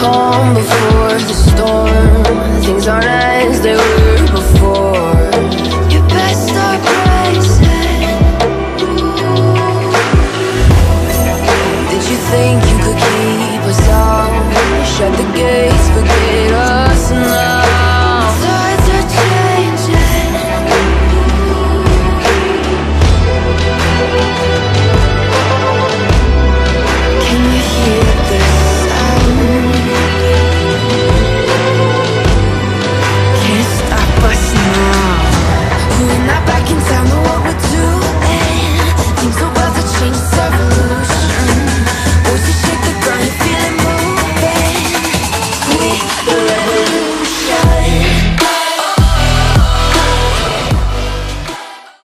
calm before the storm. Things aren't as they were before. You best start rising. Did you think you could keep us out? Shut the gate.